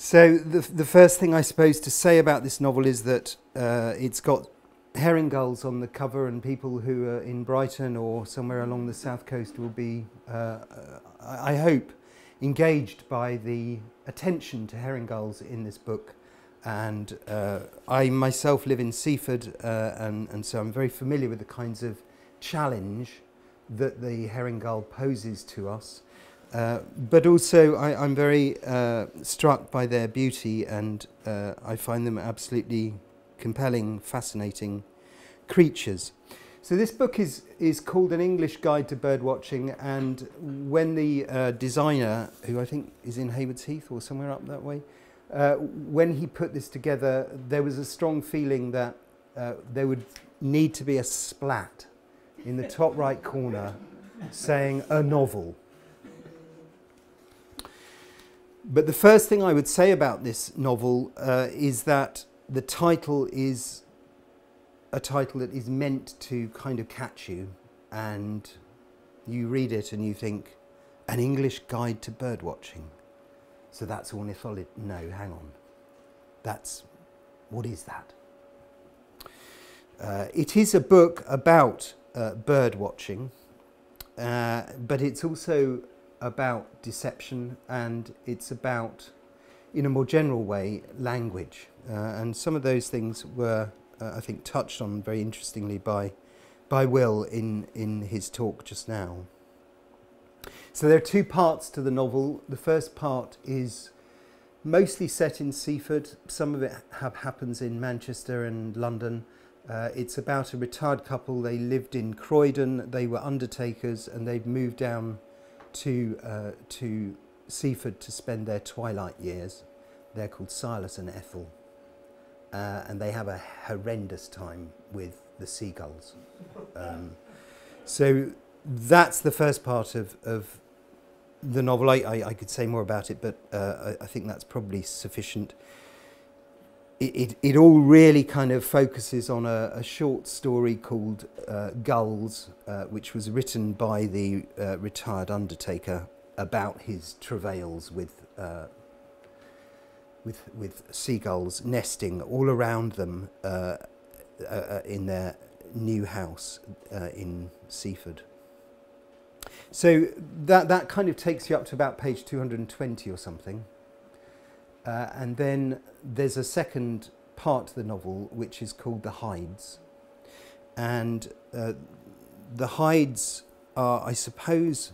So the, the first thing I suppose to say about this novel is that uh, it's got herring gulls on the cover, and people who are in Brighton or somewhere along the south coast will be, uh, I hope, engaged by the attention to herring gulls in this book. And uh, I myself live in Seaford, uh, and, and so I'm very familiar with the kinds of challenge that the herring gull poses to us. Uh, but also, I, am very uh, struck by their beauty, and uh, I find them absolutely compelling, fascinating creatures. So this book is is called An English Guide to Birdwatching, and when the uh, designer, who I think is in Haywards Heath or somewhere up that way, uh, when he put this together, there was a strong feeling that there would need to be a splat in the top right corner saying a novel. But the first thing I would say about this novel uh, is that the title is a title that is meant to kind of catch you, and you read it and you think, an English guide to birdwatching. So that's ornithology. No, hang on. That's, what is that? Uh, it is a book about uh, bird watching, uh, but it's also about deception and it's about, in a more general way, language. Uh, and some of those things were, uh, I think, touched on very interestingly by, by Will in, in his talk just now. So there are two parts to the novel. The first part is mostly set in Seaford. Some of it ha happens in Manchester and London. Uh, it's about a retired couple. They lived in Croydon. They were undertakers and they've moved down to, uh, to Seaford to spend their twilight years. They're called Silas and Ethel. Uh, and they have a horrendous time with the seagulls. Um, so that's the first part of, of the novel. I, I, I could say more about it, but uh, I, I think that's probably sufficient. It, it, it, all really kind of focuses on a, a short story called uh, Gulls, uh, which was written by the uh, retired undertaker about his travails with, uh, with, with seagulls nesting all around them uh, uh, in their new house in Seaford. So that, that kind of takes you up to about page 220 or something. Uh, and then there's a second part to the novel which is called The Hides. And uh, the hides are, I suppose,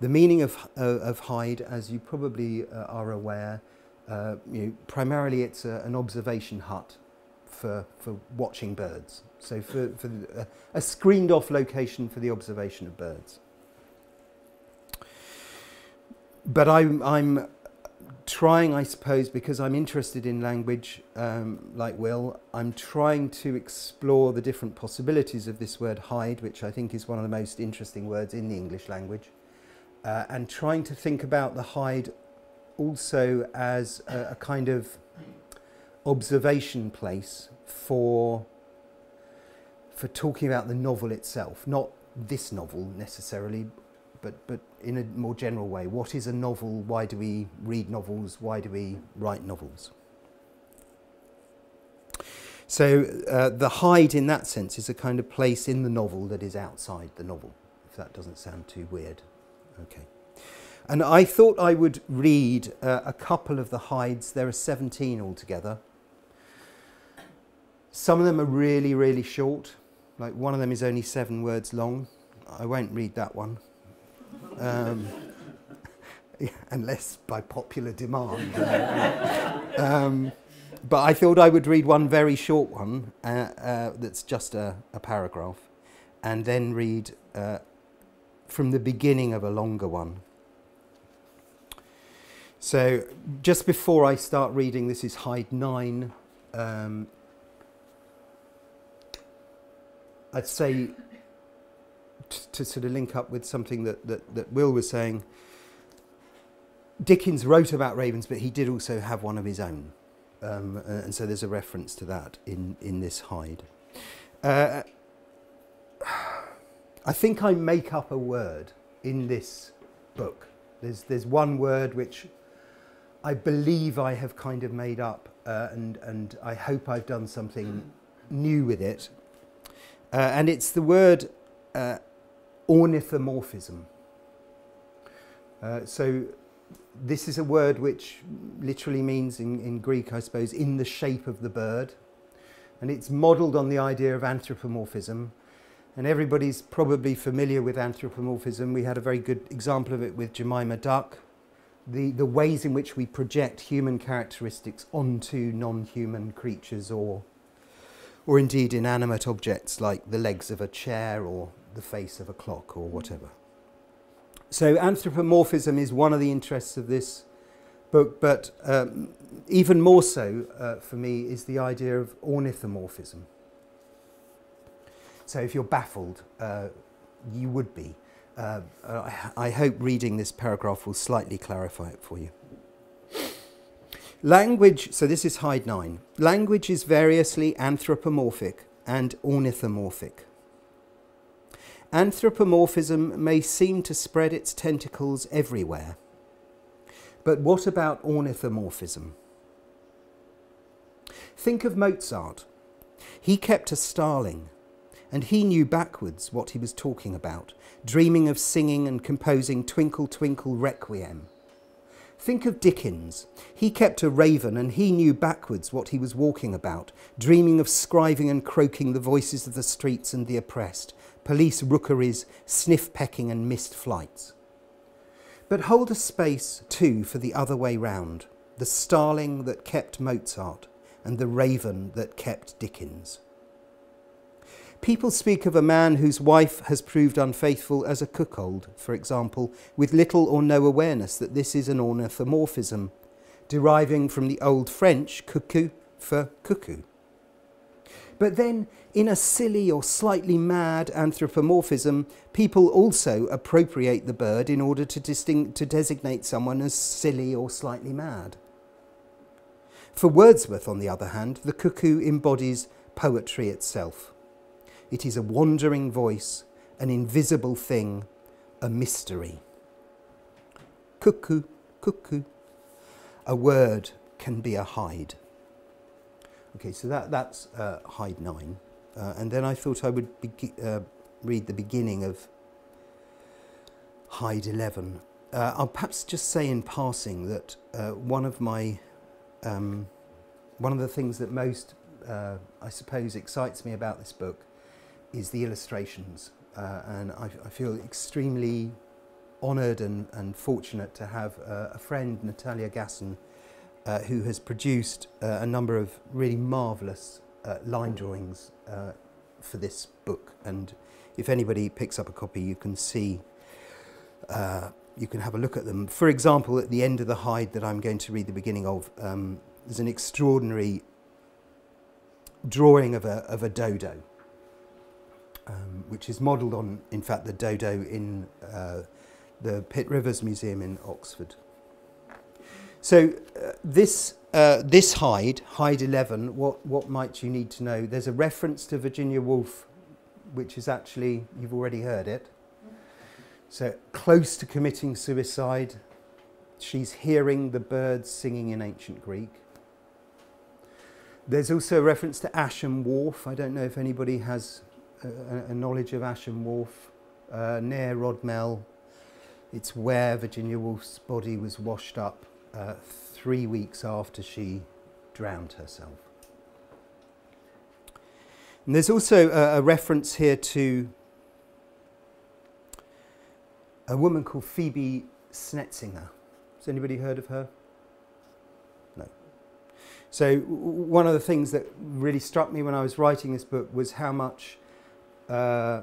the meaning of, uh, of hide, as you probably uh, are aware, uh, you know, primarily it's a, an observation hut for, for watching birds. So for, for a, a screened off location for the observation of birds. But I'm, I'm trying, I suppose, because I'm interested in language, um, like Will, I'm trying to explore the different possibilities of this word hide, which I think is one of the most interesting words in the English language, uh, and trying to think about the hide also as a, a kind of observation place for for talking about the novel itself, not this novel necessarily, but, but in a more general way. What is a novel? Why do we read novels? Why do we write novels? So uh, the hide in that sense is a kind of place in the novel that is outside the novel, if that doesn't sound too weird. Okay. And I thought I would read uh, a couple of the hides. There are 17 altogether. Some of them are really, really short. Like one of them is only seven words long. I won't read that one um, unless by popular demand. um, but I thought I would read one very short one uh, uh, that's just a, a, paragraph, and then read uh, from the beginning of a longer one. So just before I start reading, this is Hide 9. Um, I'd say to sort of link up with something that, that, that Will was saying, Dickens wrote about ravens, but he did also have one of his own. Um, uh, and so there's a reference to that in, in this hide. Uh, I think I make up a word in this book. There's, there's one word which I believe I have kind of made up, uh, and, and I hope I've done something new with it. Uh, and it's the word uh, ornithomorphism. Uh, so this is a word which literally means in, in Greek, I suppose, in the shape of the bird. And it's modelled on the idea of anthropomorphism. And everybody's probably familiar with anthropomorphism. We had a very good example of it with Jemima Duck, the, the ways in which we project human characteristics onto non-human creatures or, or indeed inanimate objects like the legs of a chair or the face of a clock or whatever. So anthropomorphism is one of the interests of this book, but um, even more so uh, for me is the idea of ornithomorphism. So if you're baffled, uh, you would be. Uh, I, I hope reading this paragraph will slightly clarify it for you. Language, so this is Hide 9. Language is variously anthropomorphic and ornithomorphic. Anthropomorphism may seem to spread its tentacles everywhere. But what about ornithomorphism? Think of Mozart. He kept a starling, and he knew backwards what he was talking about, dreaming of singing and composing Twinkle Twinkle Requiem. Think of Dickens. He kept a raven and he knew backwards what he was walking about, dreaming of scriving and croaking the voices of the streets and the oppressed, police rookeries, sniff pecking and missed flights. But hold a space too for the other way round, the starling that kept Mozart and the raven that kept Dickens. People speak of a man whose wife has proved unfaithful as a cuckold, for example, with little or no awareness that this is an ornithomorphism, deriving from the Old French cuckoo for cuckoo. But then, in a silly or slightly mad anthropomorphism, people also appropriate the bird in order to, distinct, to designate someone as silly or slightly mad. For Wordsworth, on the other hand, the cuckoo embodies poetry itself. It is a wandering voice, an invisible thing, a mystery. Cuckoo, cuckoo. A word can be a hide. Okay, so that, that's uh, Hide 9. Uh, and then I thought I would uh, read the beginning of hide 11. Uh, I'll perhaps just say in passing that uh, one of my, um, one of the things that most, uh, I suppose, excites me about this book is the illustrations. Uh, and I, I, feel extremely honoured and, and fortunate to have uh, a friend, Natalia Gasson, uh, who has produced uh, a number of really marvellous uh, line drawings uh, for this book. And if anybody picks up a copy, you can see, you can have a look at them. For example, at the end of the hide that I'm going to read the beginning of, um, there's an extraordinary drawing of a, of a dodo um, which is modelled on, in fact, the dodo in uh, the Pitt Rivers Museum in Oxford. So uh, this, uh, this Hide, Hide 11, what, what might you need to know? There's a reference to Virginia Woolf, which is actually, you've already heard it. So close to committing suicide, she's hearing the birds singing in ancient Greek. There's also a reference to Asham Wharf. I don't know if anybody has a, a knowledge of Asham Wharf uh, near Rodmell. It's where Virginia Woolf's body was washed up uh, three weeks after she drowned herself. And there's also a, a reference here to a woman called Phoebe Snetzinger. Has anybody heard of her? No. So one of the things that really struck me when I was writing this book was how much uh,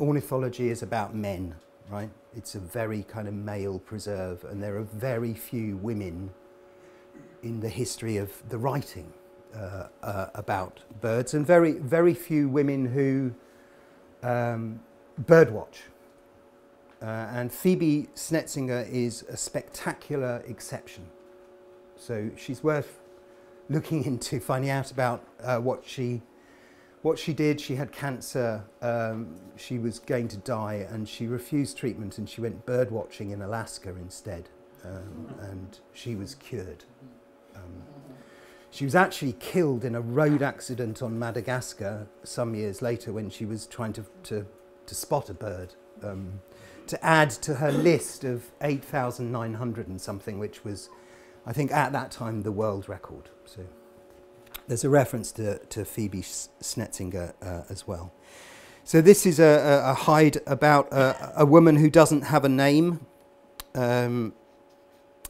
ornithology is about men, right? It's a very kind of male preserve, and there are very few women in the history of the writing uh, uh, about birds, and very, very few women who um, birdwatch. Uh, and Phoebe Snetzinger is a spectacular exception. So she's worth looking into, finding out about uh, what she what she did, she had cancer, um, she was going to die, and she refused treatment and she went bird watching in Alaska instead. um, and she was cured. Um, she was actually killed in a road accident on Madagascar some years later when she was trying to, to, to spot a bird. Um, to add to her list of 8,900 and something, which was, I think, at that time, the world record. So there's a reference to, to Phoebe Snetzinger uh, as well. So this is a, a hide about a, a, woman who doesn't have a name. Um,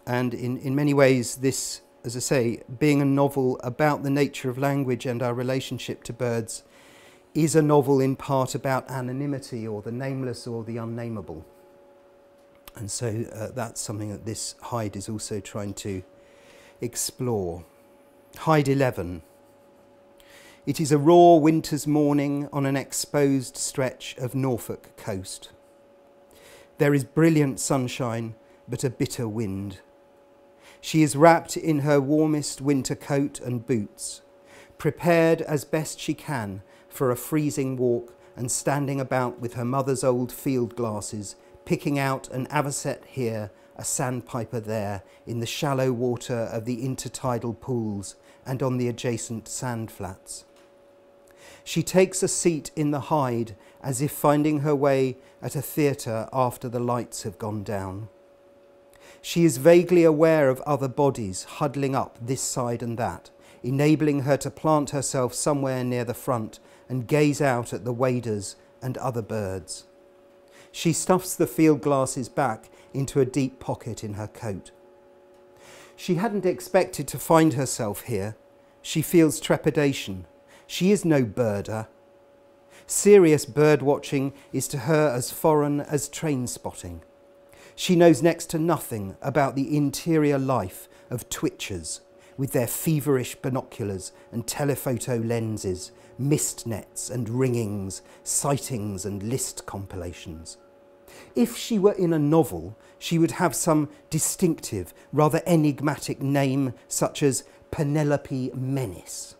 and in, in many ways, this, as I say, being a novel about the nature of language and our relationship to birds, is a novel in part about anonymity or the nameless or the unnameable. And so uh, that's something that this hide is also trying to explore. Hide 11. It is a raw winter's morning on an exposed stretch of Norfolk coast. There is brilliant sunshine, but a bitter wind. She is wrapped in her warmest winter coat and boots, prepared as best she can for a freezing walk and standing about with her mother's old field glasses, picking out an avocet here, a sandpiper there, in the shallow water of the intertidal pools and on the adjacent sand flats. She takes a seat in the hide as if finding her way at a theatre after the lights have gone down. She is vaguely aware of other bodies huddling up this side and that, enabling her to plant herself somewhere near the front and gaze out at the waders and other birds. She stuffs the field glasses back into a deep pocket in her coat. She hadn't expected to find herself here. She feels trepidation. She is no birder. Serious bird watching is to her as foreign as train spotting. She knows next to nothing about the interior life of twitchers with their feverish binoculars and telephoto lenses, mist nets and ringings, sightings and list compilations. If she were in a novel, she would have some distinctive, rather enigmatic name such as Penelope Menace.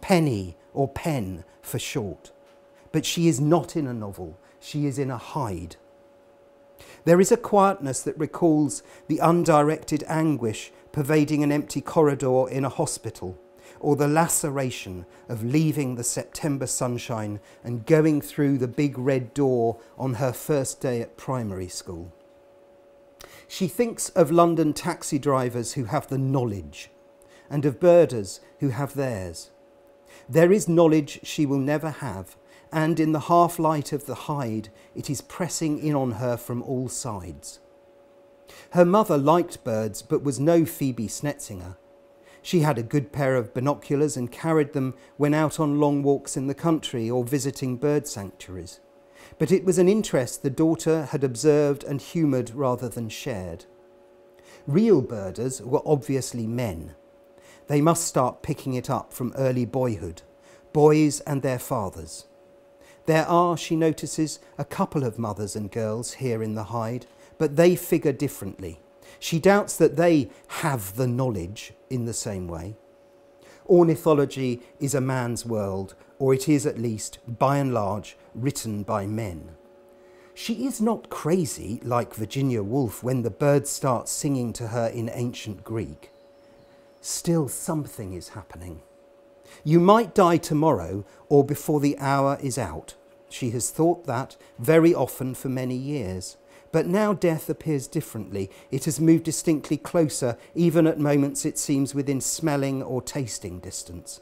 Penny or Pen for short. But she is not in a novel, she is in a hide. There is a quietness that recalls the undirected anguish pervading an empty corridor in a hospital, or the laceration of leaving the September sunshine and going through the big red door on her first day at primary school. She thinks of London taxi drivers who have the knowledge and of birders who have theirs. There is knowledge she will never have, and in the half light of the hide, it is pressing in on her from all sides. Her mother liked birds but was no Phoebe Snetzinger. She had a good pair of binoculars and carried them when out on long walks in the country or visiting bird sanctuaries. But it was an interest the daughter had observed and humoured rather than shared. Real birders were obviously men. They must start picking it up from early boyhood, boys and their fathers. There are, she notices, a couple of mothers and girls here in the hide, but they figure differently. She doubts that they have the knowledge in the same way. Ornithology is a man's world, or it is at least, by and large, written by men. She is not crazy like Virginia Woolf when the birds start singing to her in ancient Greek. Still, something is happening. You might die tomorrow or before the hour is out. She has thought that very often for many years. But now death appears differently. It has moved distinctly closer, even at moments it seems within smelling or tasting distance.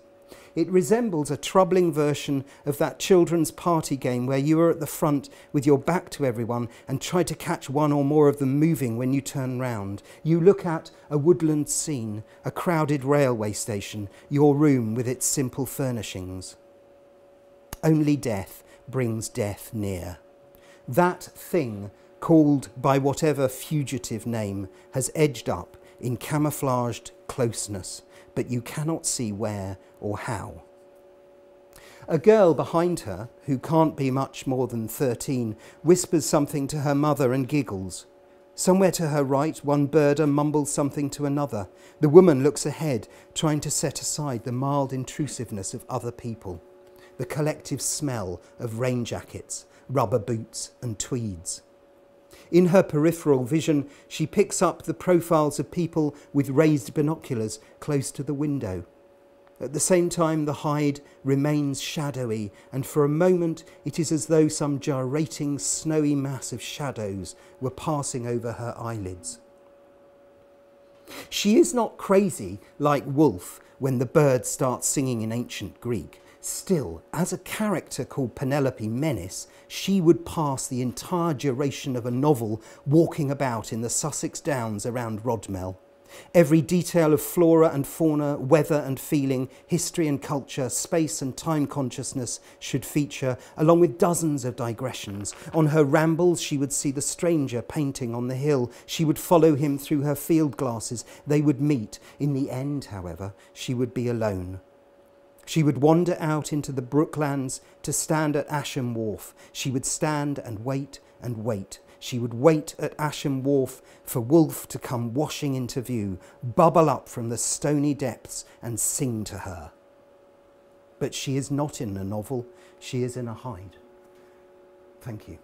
It resembles a troubling version of that children's party game where you are at the front with your back to everyone and try to catch one or more of them moving when you turn round. You look at a woodland scene, a crowded railway station, your room with its simple furnishings. Only death brings death near. That thing called by whatever fugitive name, has edged up in camouflaged closeness, but you cannot see where or how. A girl behind her, who can't be much more than 13, whispers something to her mother and giggles. Somewhere to her right, one birder mumbles something to another. The woman looks ahead, trying to set aside the mild intrusiveness of other people, the collective smell of rain jackets, rubber boots, and tweeds. In her peripheral vision, she picks up the profiles of people with raised binoculars close to the window. At the same time, the hide remains shadowy, and for a moment it is as though some gyrating, snowy mass of shadows were passing over her eyelids. She is not crazy like Woolf when the bird starts singing in ancient Greek. Still, as a character called Penelope Menace, she would pass the entire duration of a novel walking about in the Sussex Downs around Rodmell. Every detail of flora and fauna, weather and feeling, history and culture, space and time consciousness should feature, along with dozens of digressions. On her rambles, she would see the stranger painting on the hill. She would follow him through her field glasses. They would meet. In the end, however, she would be alone. She would wander out into the brooklands to stand at Asham Wharf. She would stand and wait and wait she would wait at Asham Wharf for Woolf to come washing into view, bubble up from the stony depths and sing to her. But she is not in a novel, she is in a hide. Thank you.